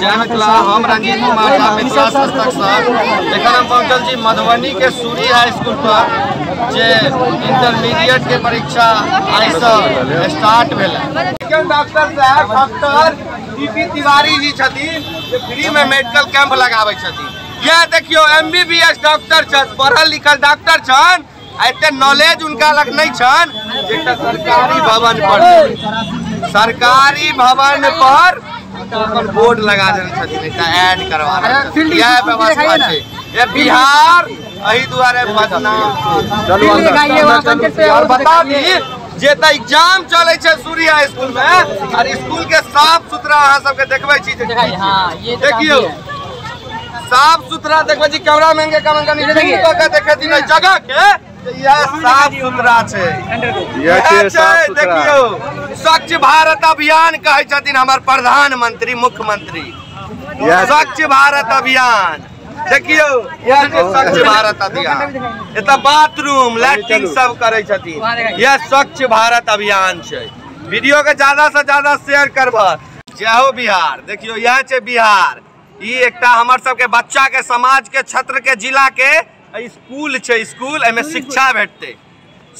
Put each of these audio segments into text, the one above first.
जय मिथिला हम रंजीत कुमार झा मिथिला संस्थक हम पहुंचल मधुबनी के सूरी हाई स्कूल पर जे इंटरमीडिएट के परीक्षा आइ से स्टार्ट भेलै। डॉक्टर साहब doctor TP Tiwari ji free में मेडिकल कैंप लगाबै यह देखियो एमबीबीएस डॉक्टर पढ़ल लिखल डॉक्टर छन एते नॉलेज उनका लग नहीं छन सरकारी भवन पर। सरकारी भवन पर अपन बोर्ड लगा देने छथिन ऐड करवा। यह व्यवस्था छै। ये बिहार एहि दुआरे चलू अंदर और बता दी जे त एग्ज़ाम चले छै सूर्य हाई स्कूल में और स्कूल के साफ़ सुथरा अहाँ सबके देखबै छी हाँ ये तो देखियो। साफ़ सुथरा देखबै छी कैमरामैन के कमन कनी जूम क के देखे दी जगह के। साफ़ सुथरा छै। यह छै यह साफ़ छै, सुथरा। देखियो स्वच्छ भारत अभियान कहै छथिन हमर प्रधानमंत्री मुख्यमंत्री। स्वच्छ भारत अभियान। देखियो छै स्वच्छ भारत अभियान एतऽ बाथरूम लैट्रिन सब करै छथिन। यह स्वच्छ भारत अभियान छै। वीडियो के ज़्यादा से ज़्यादा शेयर करबह। जय हो बिहार। देखियो यह छै बिहार। ई एकटा हमर सबके बच्चा के समाज के क्षेत्र के जिला के स्कूल छै स्कूल एहिमे शिक्षा भेटतै।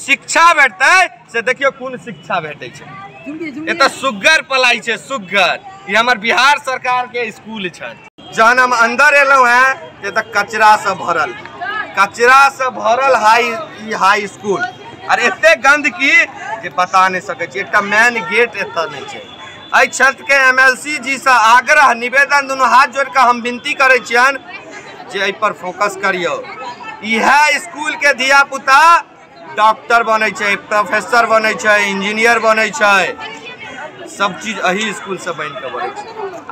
शिक्षा भेटतै से देखियो कोन शिक्षा भेटै छै। एतऽ सुग्गर पलाई छै सुग्गर। ई हमर बिहार सरकार के स्कूल छै जहन हम अंदर एलहुं हैं ते कचरा से भरल। कचरा से भरल हाई ई हाई स्कूल। और एते गंदगी जे बता नहीं सकै छी एकटा मेन गेट एतऽ नहीं छै। एहि क्षेत्र के एमएलसी जी से आग्रह निवेदन दुनू हाथ जोड़ के हम विनती करै छियन जे फोकस करियौ। इएह स्कूल के धिया पुता डॉक्टर बनै प्रोफेसर बनै इंजीनियर बनै सब चीज़ एही स्कूल से बन के बनै छै।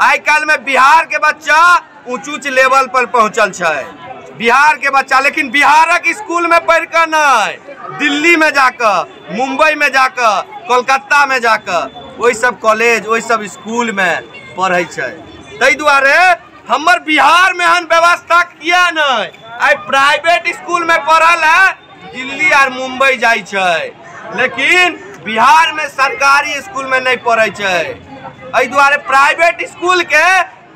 आइ में बिहार के बच्चा ऊंच ऊंच लेवल पर पहुंचल बिहार के बच्चा, लेकिन बिहारक स्कूल में पढ़ के नहीं। दिल्ली में जाकर मुंबई में जाकर कोलकाता में जाकर वही सब कॉलेज वही सब स्कूल में पढ़ै ताहि दुआरे हमर बिहार में एहन व्यवस्था किया नहीं? आइ प्राइवेट स्कूल में पढ़ल है दिल्ली आर मुंबई जाइ छै। लेकिन बिहार में सरकारी स्कूल में नहीं पढ़े छै। एहि दुआरे प्राइवेट स्कूल के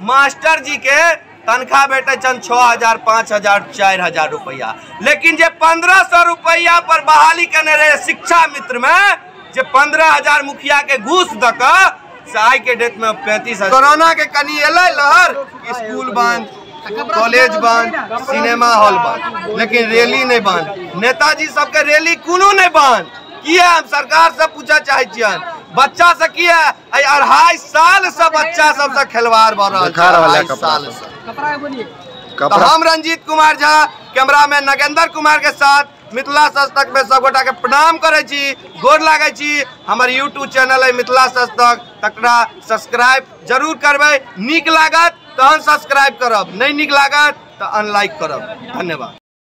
मास्टर जी के तनख्वाह भेटे छन छः हज़ार पाँच हज़ार चारि हज़ार रुपया। लेकिन जे पंद्रह सौ रुपया पर बहाली करने रहे शिक्षा मित्र में जे पंद्रह हज़ार मुखिया के घूस द के से आइ के डेट में पैंतीस हज़ार। कोरोना के कनी एलै लहर स्कूल बंद। कॉलेज बंद सिनेमा हॉल बंद लेकिन रैली नहीं बंद। नेताजी सबके रैली कोनो नहीं बंद। किए हम? सरकार से पूछा चाहे छियन। बच्चा से किया? आई अढ़ाई साल से बच्चा सबसे खिलवाड़ भ रहल देखा छै, रहल है कपड़ा साल से। तो हम रंजीत कुमार झा कैमरा कैमरामैन नगेंद्र कुमार के साथ मिथिला सस्तक में सबगोटा के प्रणाम करे छी गोर लागे छी। हमर यूट्यूब चैनल है मिथिला सस्तक तकरा सब्सक्राइब ज़रूर करबै। नीक लागत। तहन सब्सक्राइब करब। नहीं निक लागत तो अनलाइक करब। धन्यवाद।